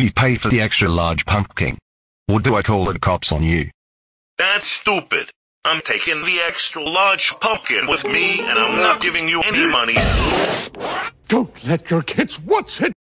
we pay for the extra large pumpkin? Or do I call the cops on you? That's stupid. I'm taking the extra large pumpkin with me, and I'm not giving you any money. Don't let your kids watch it!